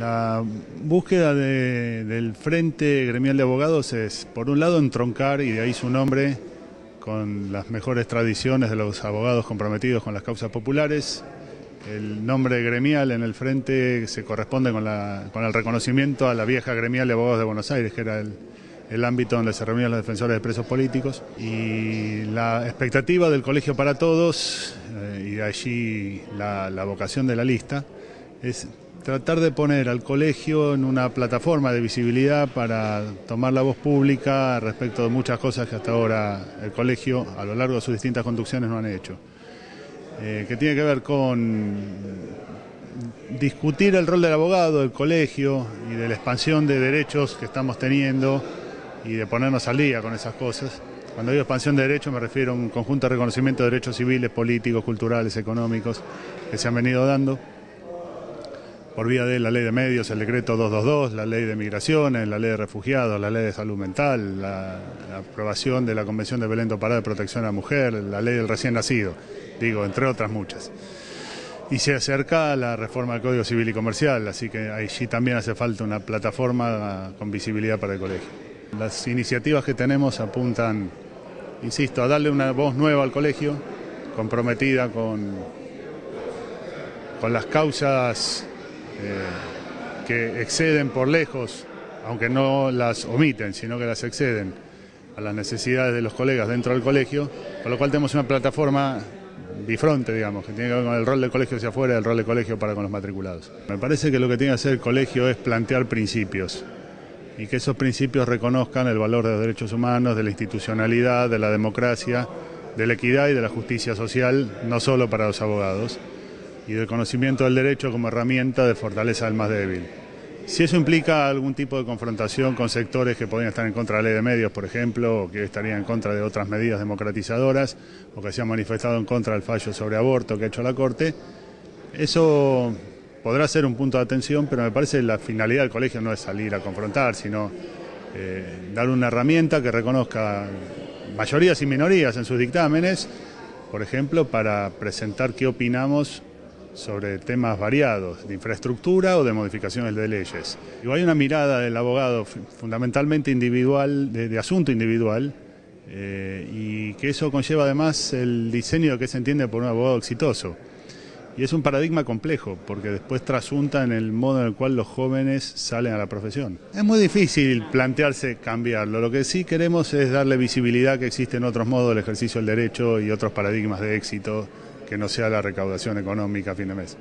La búsqueda del Frente Gremial de Abogados es, por un lado, entroncar, y de ahí su nombre, con las mejores tradiciones de los abogados comprometidos con las causas populares. El nombre gremial en el Frente se corresponde con, el reconocimiento a la vieja gremial de abogados de Buenos Aires, que era el, ámbito donde se reunían los defensores de presos políticos. Y la expectativa del Colegio para Todos, eh, y de allí la, la vocación de la lista, es tratar de poner al colegio en una plataforma de visibilidad para tomar la voz pública respecto de muchas cosas que hasta ahora el colegio a lo largo de sus distintas conducciones no han hecho. Eh, que tiene que ver con discutir el rol del abogado, del colegio y de la expansión de derechos que estamos teniendo y de ponernos al día con esas cosas. Cuando digo expansión de derechos me refiero a un conjunto de reconocimiento de derechos civiles, políticos, culturales, económicos que se han venido dando por vía de la ley de medios, el decreto 222, la ley de migraciones, la ley de refugiados, la ley de salud mental, la, aprobación de la Convención de Belén do Pará de Protección a la Mujer, la ley del recién nacido, digo, entre otras muchas. Y se acerca la reforma del Código Civil y Comercial, así que allí también hace falta una plataforma con visibilidad para el colegio. Las iniciativas que tenemos apuntan, insisto, a darle una voz nueva al colegio, comprometida con, con las causas que exceden por lejos, aunque no las omiten, sino que las exceden a las necesidades de los colegas dentro del colegio, con lo cual tenemos una plataforma bifronte, digamos, que tiene que ver con el rol del colegio hacia afuera y el rol del colegio para con los matriculados. Me parece que lo que tiene que hacer el colegio es plantear principios y que esos principios reconozcan el valor de los derechos humanos, de la institucionalidad, de la democracia, de la equidad y de la justicia social, no solo para los abogados y del conocimiento del derecho como herramienta de fortaleza del más débil. Si eso implica algún tipo de confrontación con sectores que podrían estar en contra de la ley de medios, por ejemplo, o que estarían en contra de otras medidas democratizadoras, o que se han manifestado en contra del fallo sobre aborto que ha hecho la Corte, eso podrá ser un punto de atención, pero me parece que la finalidad del colegio no es salir a confrontar, sino eh, dar una herramienta que reconozca mayorías y minorías en sus dictámenes, por ejemplo, para presentar qué opinamos sobre temas variados, de infraestructura o de modificaciones de leyes. Y hay una mirada del abogado fundamentalmente individual, de, asunto individual, eh, y que eso conlleva además el diseño que se entiende por un abogado exitoso. Y es un paradigma complejo, porque después trasunta en el modo en el cual los jóvenes salen a la profesión. Es muy difícil plantearse cambiarlo. Lo que sí queremos es darle visibilidad que existen otros modos del ejercicio del derecho y otros paradigmas de éxito que no sea la recaudación económica a fin de mes.